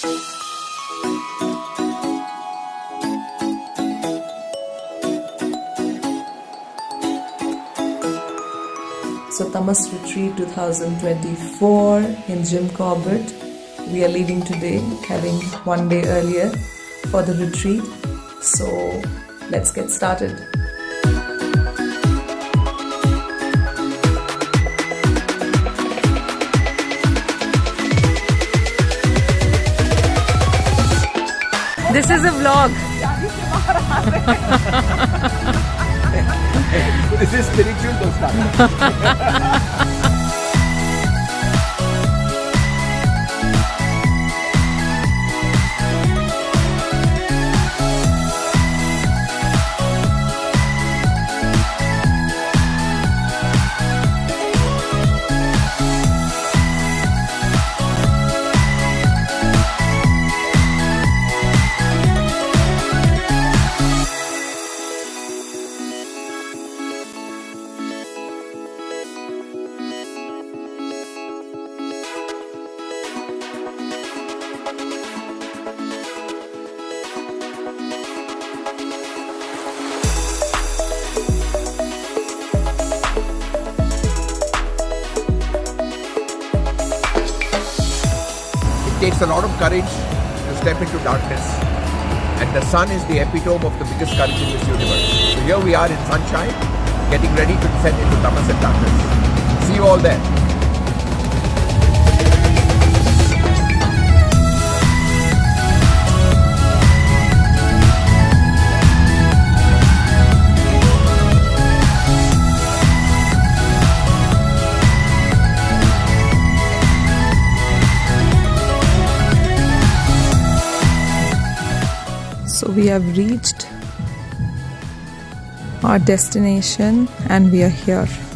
So Tamas Retreat 2024 in Jim Corbett. We are leaving today, having one day earlier for the retreat. So let's get started. This is a vlog. this is spiritual dostana. takes a lot of courage to step into darkness. And the sun is the epitome of the biggest courage in this universe. So here we are in sunshine, getting ready to descend into tamas and darkness. See you all there. We have reached our destination and we are here.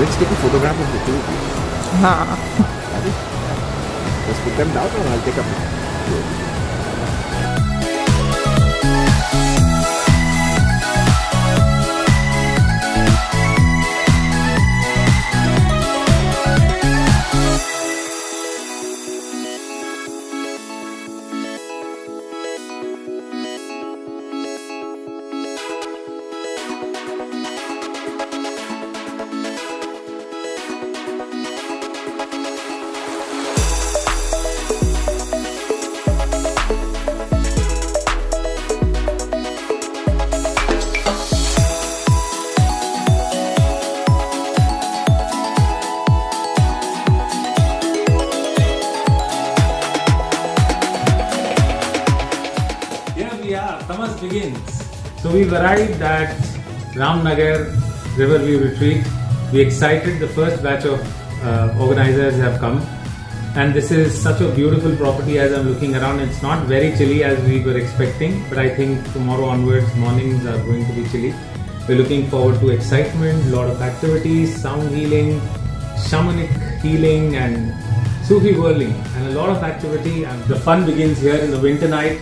Let's take a photograph of the two of you. Just put them down and I'll take a picture. Tamas begins. So we've arrived at Ramnagar Riverview Retreat. We excited, the first batch of uh, organizers have come. And this is such a beautiful property as I'm looking around. It's not very chilly as we were expecting, but I think tomorrow onwards mornings are going to be chilly. We're looking forward to excitement, lot of activities, sound healing, shamanic healing, and Sufi whirling, and a lot of activity. And the fun begins here in the winter night